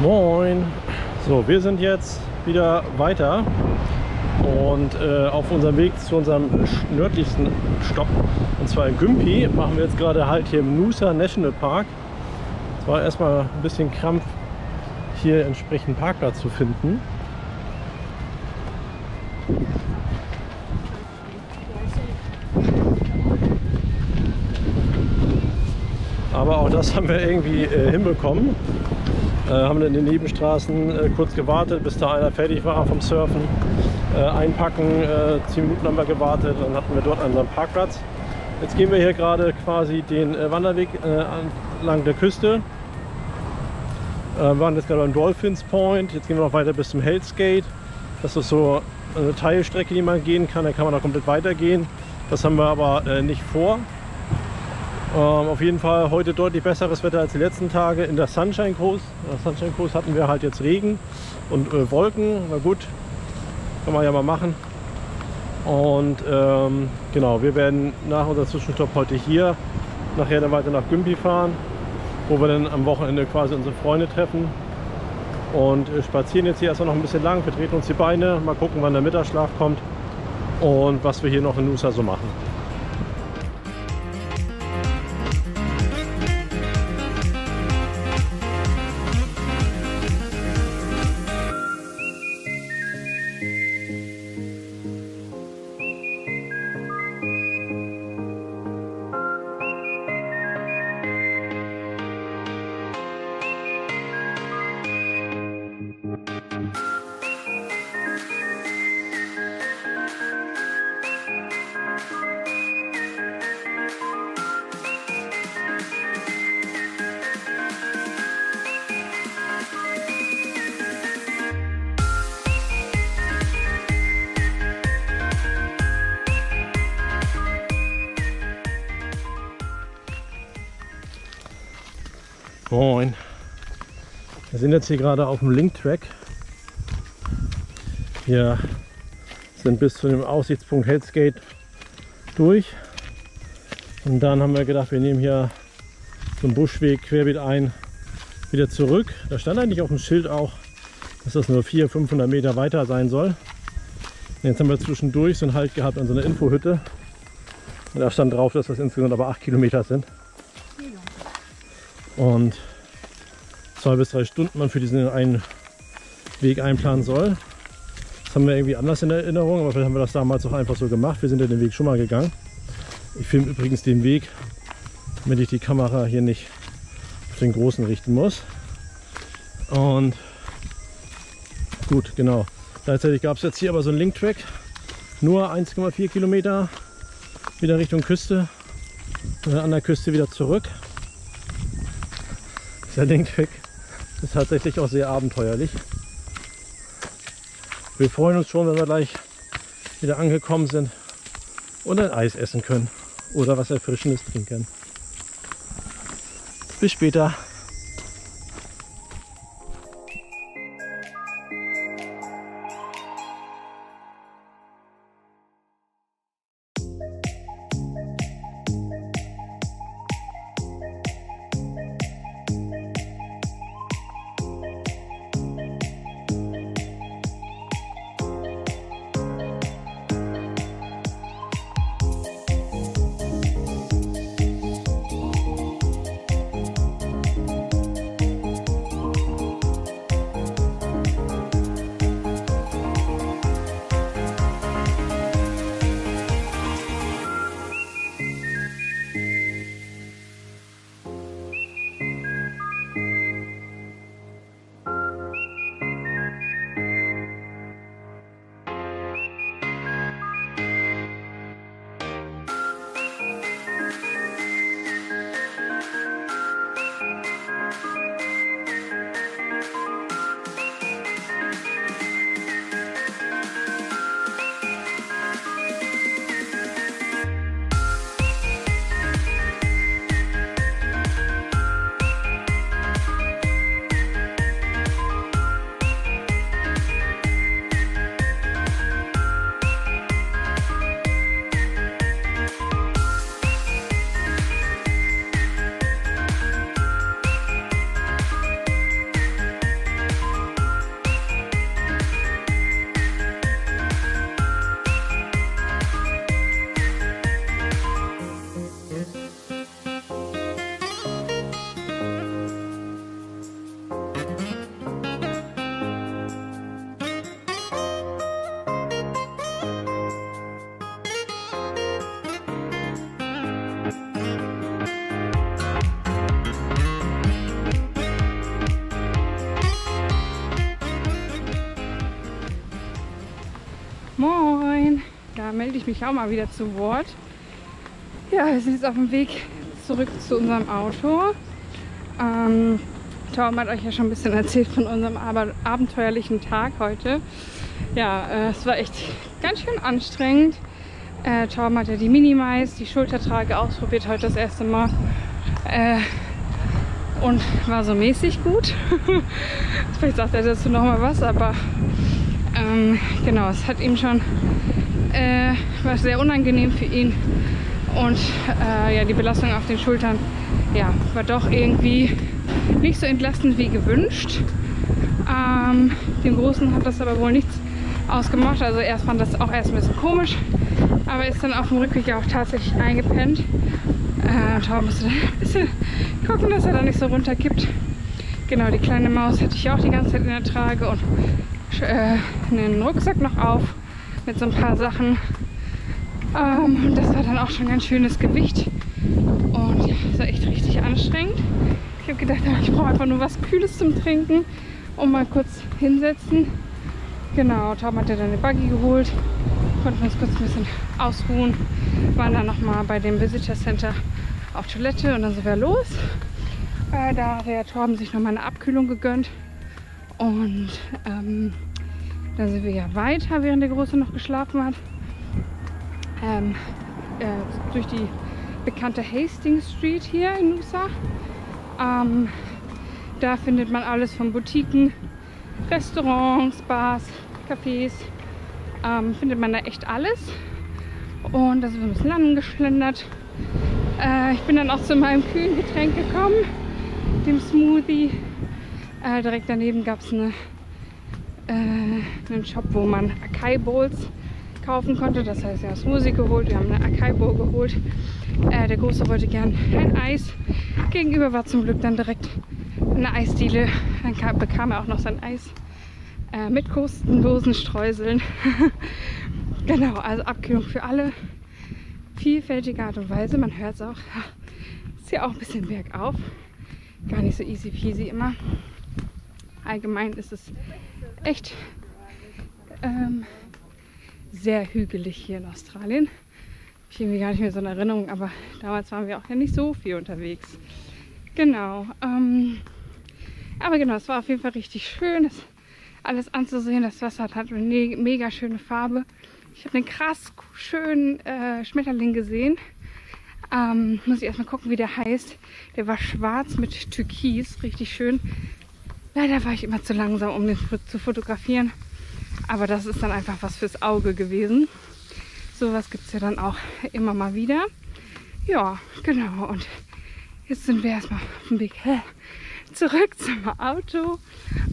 Moin! So, wir sind jetzt wieder weiter und äh, auf unserem Weg zu unserem nördlichsten Stopp und zwar in Gympie machen wir jetzt gerade halt hier im Noosa National Park. Es war erstmal ein bisschen Krampf hier entsprechend Parkplatz zu finden. Aber auch das haben wir irgendwie äh, hinbekommen. Äh, haben in den Nebenstraßen äh, kurz gewartet, bis da einer fertig war vom Surfen. Äh, einpacken, 10 Minuten haben wir gewartet, dann hatten wir dort einen Parkplatz. Jetzt gehen wir hier gerade quasi den Wanderweg entlang der Küste. wir waren jetzt gerade beim Dolphins Point, jetzt gehen wir noch weiter bis zum Hells Gate. Das ist so eine Teilstrecke, die man gehen kann, da kann man noch komplett weitergehen. Das haben wir aber nicht vor. Ähm, auf jeden Fall heute deutlich besseres Wetter als die letzten Tage in der Sunshine Coast. In der Sunshine Coast hatten wir halt jetzt Regen und äh, Wolken. Na gut, kann man ja mal machen. Und ähm, genau, wir werden nach unserem Zwischenstopp heute hier nachher dann weiter nach Gümpi fahren, wo wir dann am Wochenende quasi unsere Freunde treffen. Und äh, spazieren jetzt hier erstmal noch ein bisschen lang, vertreten uns die Beine, mal gucken, wann der Mittagsschlaf kommt und was wir hier noch in Nusa so machen. Moin. Wir sind jetzt hier gerade auf dem Link-Track. Wir sind bis zu dem Aussichtspunkt Hellsgate durch. Und dann haben wir gedacht, wir nehmen hier so einen Buschweg querbeet ein, wieder zurück. Da stand eigentlich auf dem Schild auch, dass das nur 400, 500 Meter weiter sein soll. Und jetzt haben wir zwischendurch so einen Halt gehabt an so einer Infohütte. Und da stand drauf, dass das insgesamt aber 8 Kilometer sind und zwei bis drei Stunden man für diesen einen Weg einplanen soll. Das haben wir irgendwie anders in Erinnerung, aber vielleicht haben wir das damals auch einfach so gemacht. Wir sind ja den Weg schon mal gegangen. Ich filme übrigens den Weg, damit ich die Kamera hier nicht auf den großen richten muss. Und gut, genau. Gleichzeitig gab es jetzt hier aber so einen Link-Track. Nur 1,4 Kilometer wieder Richtung Küste dann an der Küste wieder zurück der Linkweg ist tatsächlich auch sehr abenteuerlich. Wir freuen uns schon, wenn wir gleich wieder angekommen sind und ein Eis essen können oder was Erfrischendes trinken. Bis später. Mich auch mal wieder zu Wort. Ja, wir sind jetzt auf dem Weg zurück zu unserem Auto. Ähm, Tom hat euch ja schon ein bisschen erzählt von unserem abenteuerlichen Tag heute. Ja, äh, es war echt ganz schön anstrengend. Äh, Torben hat ja die Minimize, die Schultertrage ausprobiert heute das erste Mal. Äh, und war so mäßig gut. Vielleicht sagt er dazu noch mal was, aber ähm, genau, es hat ihm schon äh, war sehr unangenehm für ihn und äh, ja, die Belastung auf den Schultern ja, war doch irgendwie nicht so entlastend wie gewünscht. Ähm, dem Großen hat das aber wohl nichts ausgemacht. Also erst fand das auch erst ein bisschen komisch, aber ist dann auf dem Rückweg auch tatsächlich eingepennt. Äh, Tom musste dann ein bisschen gucken, dass er da nicht so runterkippt. Genau, die kleine Maus hatte ich auch die ganze Zeit in der Trage und äh, einen Rucksack noch auf mit so ein paar Sachen. Ähm, das war dann auch schon ganz schönes Gewicht. Und ja, war echt richtig anstrengend. Ich habe gedacht, ich brauche einfach nur was Kühles zum Trinken und mal kurz hinsetzen. Genau, Tom hat ja dann eine Buggy geholt. Konnten uns kurz ein bisschen ausruhen. Waren dann nochmal bei dem Visitor Center auf Toilette und dann sind wir los. Äh, da hat der Torben sich nochmal eine Abkühlung gegönnt. Und ähm, dann sind wir ja weiter, während der Große noch geschlafen hat. Ähm, äh, durch die bekannte Hastings Street hier in Nusa. Ähm, da findet man alles von Boutiquen, Restaurants, Bars, Cafés. Ähm, findet man da echt alles. Und da sind wir ein bisschen lang geschlendert. Äh, ich bin dann auch zu meinem kühlen Getränk gekommen, dem Smoothie. Äh, direkt daneben gab es eine, äh, einen Shop, wo man Acai Bowls kaufen konnte. Das heißt, er hat Smoothie geholt, wir haben eine Acai Bowl geholt. Äh, der Große wollte gern ein Eis. Gegenüber war zum Glück dann direkt eine Eisdiele. Dann kam, bekam er auch noch sein Eis äh, mit kostenlosen Streuseln. genau, also Abkühlung für alle. Vielfältige Art und Weise. Man hört es auch. Ist ja auch ein bisschen bergauf. Gar nicht so easy peasy immer. Allgemein ist es echt ähm, sehr hügelig hier in Australien. Ich irgendwie gar nicht mehr so eine Erinnerung, aber damals waren wir auch ja nicht so viel unterwegs. Genau. Ähm, aber genau, es war auf jeden Fall richtig schön, das alles anzusehen. Das Wasser hat eine mega schöne Farbe. Ich habe einen krass schönen äh, Schmetterling gesehen. Ähm, muss ich erstmal gucken, wie der heißt. Der war schwarz mit Türkis, richtig schön. Leider war ich immer zu langsam, um den zu fotografieren. Aber das ist dann einfach was fürs Auge gewesen. Sowas gibt es ja dann auch immer mal wieder. Ja, genau. Und jetzt sind wir erstmal auf dem Weg zurück zum Auto.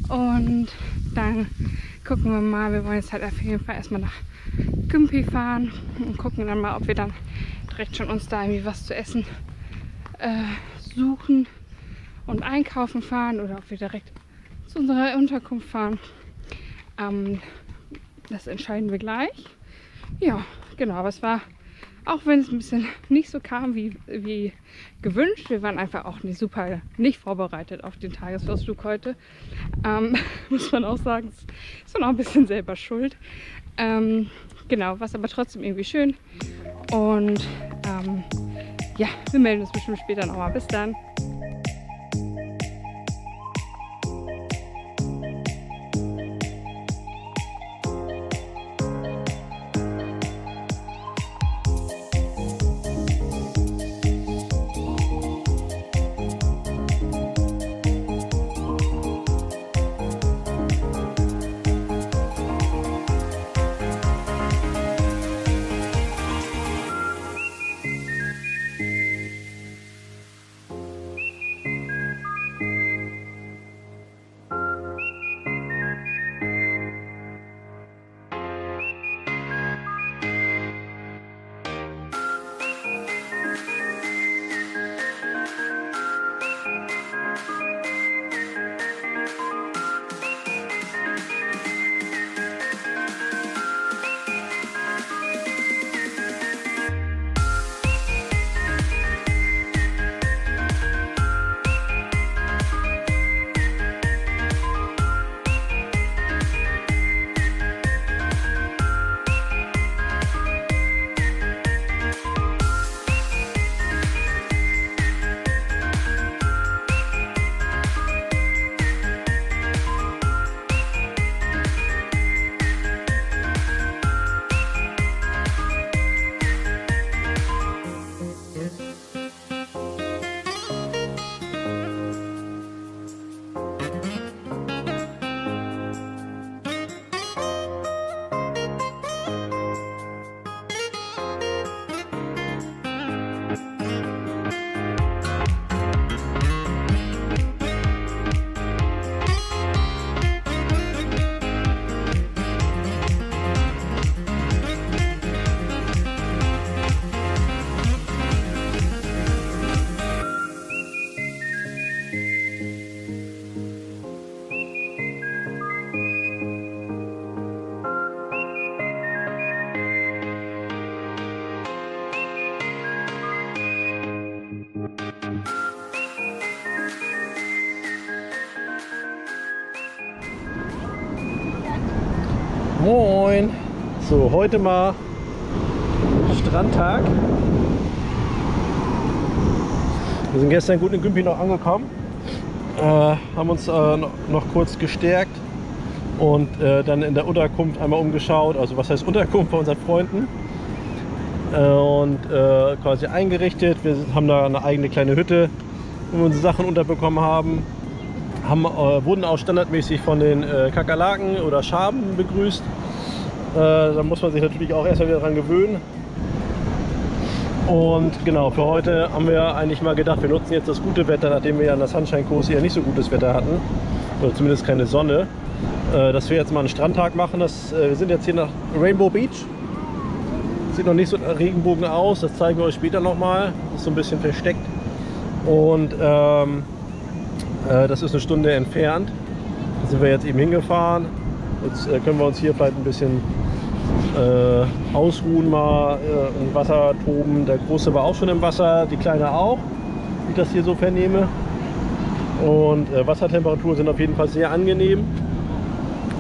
Und dann gucken wir mal. Wir wollen jetzt halt auf jeden Fall erstmal nach Gümpi fahren und gucken dann mal, ob wir dann direkt schon uns da irgendwie was zu essen äh, suchen und einkaufen fahren oder ob wir direkt zu unserer Unterkunft fahren. Ähm, das entscheiden wir gleich. Ja, genau, aber es war, auch wenn es ein bisschen nicht so kam wie, wie gewünscht, wir waren einfach auch nicht super nicht vorbereitet auf den Tagesausflug heute. Ähm, muss man auch sagen, ist man auch ein bisschen selber schuld. Ähm, genau, was aber trotzdem irgendwie schön. Und ähm, ja, wir melden uns bestimmt später nochmal. Bis dann. Moin. So, heute mal Strandtag. Wir sind gestern gut in Gümpi noch angekommen. Äh, haben uns äh, noch kurz gestärkt und äh, dann in der Unterkunft einmal umgeschaut. Also was heißt Unterkunft bei unseren Freunden. Äh, und äh, quasi eingerichtet. Wir haben da eine eigene kleine Hütte, wo wir unsere Sachen unterbekommen haben. Haben äh, wurden auch standardmäßig von den Kakerlaken oder Schaben begrüßt. da muss man sich natürlich auch erstmal wieder dran gewöhnen. Und genau, für heute haben wir eigentlich mal gedacht, wir nutzen jetzt das gute Wetter, nachdem wir ja an der Sunshine Coast hier nicht so gutes Wetter hatten. Oder zumindest keine Sonne. Äh, dass wir jetzt mal einen Strandtag machen. Das, äh, wir sind jetzt hier nach Rainbow Beach. Sieht noch nicht so Regenbogen aus, das zeigen wir euch später nochmal. Ist so ein bisschen versteckt. Und ähm, äh, das ist eine Stunde entfernt. Da sind wir jetzt eben hingefahren. Jetzt äh, können wir uns hier vielleicht ein bisschen äh, ausruhen, mal äh, im Wasser toben. Der Große war auch schon im Wasser, die Kleine auch, wie ich das hier so vernehme. Und äh, Wassertemperaturen sind auf jeden Fall sehr angenehm.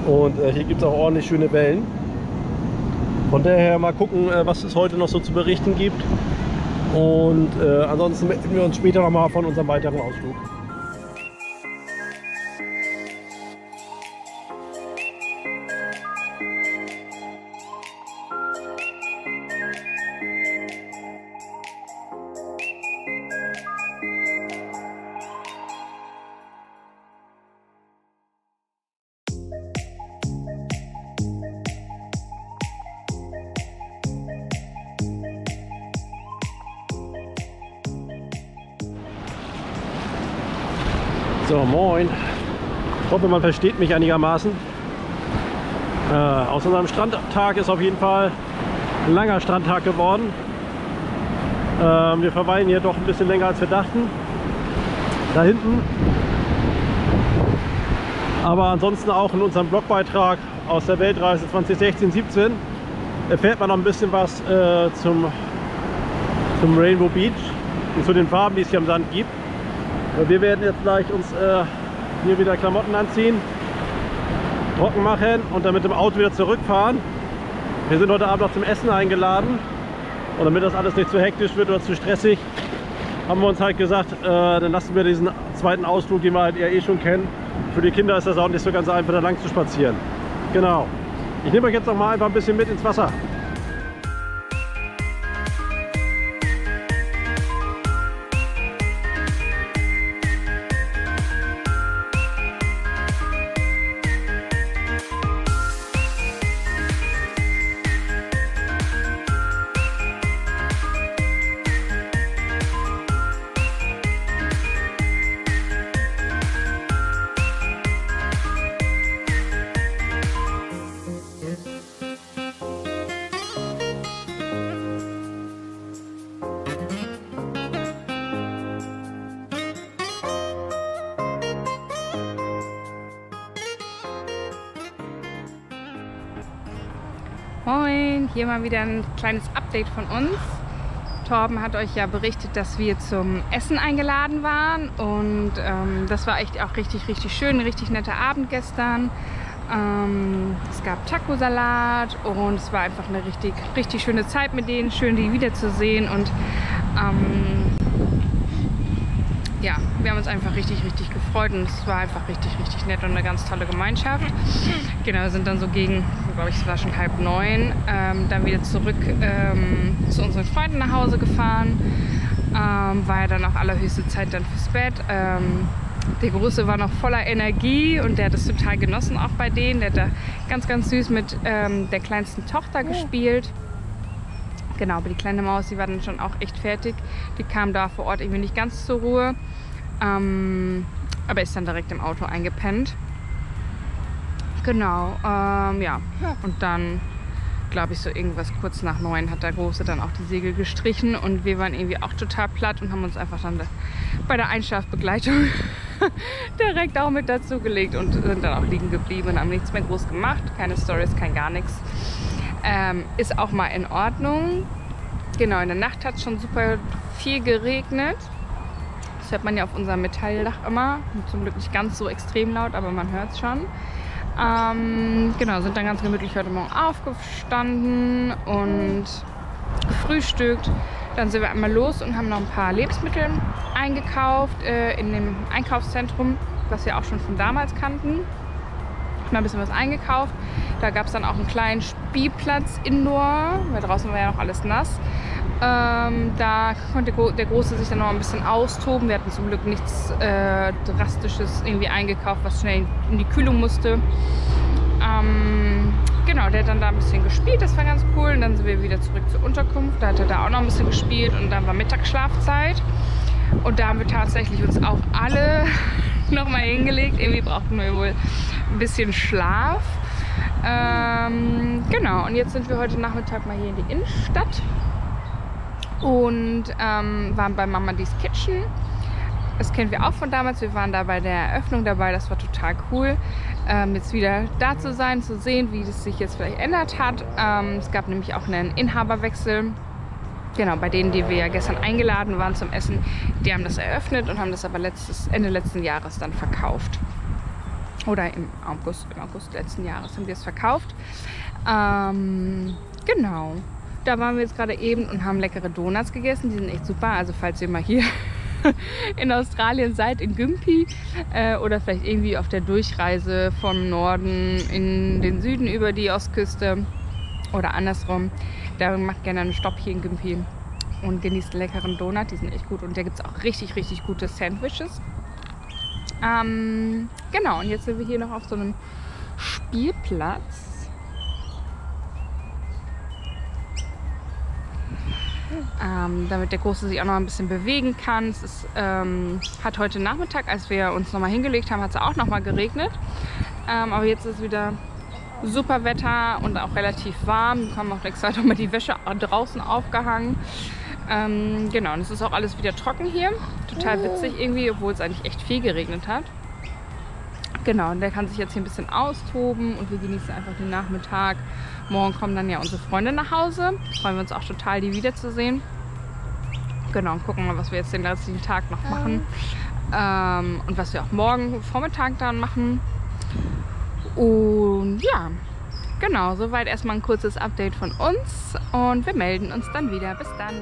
Und äh, hier gibt es auch ordentlich schöne Wellen. Von daher mal gucken, äh, was es heute noch so zu berichten gibt. Und äh, ansonsten melden wir uns später nochmal von unserem weiteren Ausflug. Moin. Ich hoffe, man versteht mich einigermaßen. Äh, aus unserem Strandtag ist auf jeden Fall ein langer Strandtag geworden. Ähm, wir verweilen hier doch ein bisschen länger als wir dachten. Da hinten. Aber ansonsten auch in unserem Blogbeitrag aus der Weltreise 2016-17 erfährt man noch ein bisschen was äh, zum, zum Rainbow Beach und zu den Farben, die es hier am Sand gibt. Wir werden jetzt gleich uns äh, hier wieder Klamotten anziehen, trocken machen und dann mit dem Auto wieder zurückfahren. Wir sind heute Abend noch zum Essen eingeladen und damit das alles nicht zu hektisch wird oder zu stressig, haben wir uns halt gesagt, äh, dann lassen wir diesen zweiten Ausflug, den wir halt eher eh schon kennen. Für die Kinder ist das auch nicht so ganz einfach, da lang zu spazieren. Genau. Ich nehme euch jetzt noch mal einfach ein bisschen mit ins Wasser. Moin, hier mal wieder ein kleines Update von uns. Torben hat euch ja berichtet, dass wir zum Essen eingeladen waren und ähm, das war echt auch richtig, richtig schön, ein richtig netter Abend gestern. Ähm, es gab Taco-Salat und es war einfach eine richtig, richtig schöne Zeit mit denen, schön die wiederzusehen und ähm, ja, wir haben uns einfach richtig, richtig gefreut und es war einfach richtig, richtig nett und eine ganz tolle Gemeinschaft. Genau, wir sind dann so gegen, glaube ich, es war schon halb neun, ähm, dann wieder zurück ähm, zu unseren Freunden nach Hause gefahren. Ähm, war ja dann auch allerhöchste Zeit dann fürs Bett. Ähm, der Große war noch voller Energie und der hat es total genossen, auch bei denen. Der hat da ganz, ganz süß mit ähm, der kleinsten Tochter oh. gespielt. Genau, aber die kleine Maus, die war dann schon auch echt fertig. Die kam da vor Ort irgendwie nicht ganz zur Ruhe. Ähm, aber ist dann direkt im Auto eingepennt. Genau, ähm, ja. Und dann, glaube ich, so irgendwas kurz nach neun hat der Große dann auch die Segel gestrichen und wir waren irgendwie auch total platt und haben uns einfach dann bei der Einschlafbegleitung direkt auch mit dazu gelegt und sind dann auch liegen geblieben und haben nichts mehr groß gemacht. Keine Stories, kein gar nichts. Ähm, ist auch mal in Ordnung. Genau, in der Nacht hat es schon super viel geregnet. Das hört man ja auf unserem Metalldach immer. Zum Glück nicht ganz so extrem laut, aber man hört es schon. Ähm, genau, sind dann ganz gemütlich heute Morgen aufgestanden und gefrühstückt. Dann sind wir einmal los und haben noch ein paar Lebensmittel eingekauft äh, in dem Einkaufszentrum, was wir auch schon von damals kannten. Mal ein bisschen was eingekauft. Da gab es dann auch einen kleinen Spielplatz indoor, weil draußen war ja noch alles nass. Ähm, da konnte der Große sich dann noch ein bisschen austoben. Wir hatten zum Glück nichts äh, Drastisches irgendwie eingekauft, was schnell in die Kühlung musste. Ähm, genau, der hat dann da ein bisschen gespielt, das war ganz cool. Und dann sind wir wieder zurück zur Unterkunft. Da hat er da auch noch ein bisschen gespielt und dann war Mittagsschlafzeit. Und da haben wir tatsächlich uns auch alle nochmal hingelegt. Irgendwie brauchten wir wohl ein bisschen Schlaf. Ähm, genau, und jetzt sind wir heute Nachmittag mal hier in die Innenstadt und ähm, waren bei Mama D's Kitchen. Das kennen wir auch von damals. Wir waren da bei der Eröffnung dabei. Das war total cool, ähm, jetzt wieder da zu sein, zu sehen, wie das sich jetzt vielleicht ändert hat. Ähm, es gab nämlich auch einen Inhaberwechsel. Genau, bei denen, die wir ja gestern eingeladen waren zum Essen, die haben das eröffnet und haben das aber letztes, Ende letzten Jahres dann verkauft. Oder im August, im August letzten Jahres haben wir es verkauft. Ähm, genau. Da waren wir jetzt gerade eben und haben leckere Donuts gegessen. Die sind echt super. Also falls ihr mal hier in Australien seid, in Gympie äh, oder vielleicht irgendwie auf der Durchreise vom Norden in den Süden über die Ostküste oder andersrum, da macht gerne einen Stopp hier in Gympie und genießt einen leckeren Donut. Die sind echt gut und da gibt es auch richtig, richtig gute Sandwiches. Ähm, genau, und jetzt sind wir hier noch auf so einem Spielplatz. Ähm, damit der Große sich auch noch ein bisschen bewegen kann. Es ist, ähm, hat heute Nachmittag, als wir uns nochmal hingelegt haben, hat es auch nochmal geregnet. Ähm, aber jetzt ist wieder super Wetter und auch relativ warm. Wir haben auch extra nochmal die Wäsche draußen aufgehangen. Ähm, genau, und es ist auch alles wieder trocken hier. Total witzig irgendwie, obwohl es eigentlich echt viel geregnet hat. Genau, und der kann sich jetzt hier ein bisschen austoben und wir genießen einfach den Nachmittag. Morgen kommen dann ja unsere Freunde nach Hause. Freuen wir uns auch total, die wiederzusehen. Genau, und gucken mal, was wir jetzt den restlichen Tag noch machen. Ähm, und was wir auch morgen Vormittag dann machen. Und ja, genau, soweit erstmal ein kurzes Update von uns. Und wir melden uns dann wieder. Bis dann.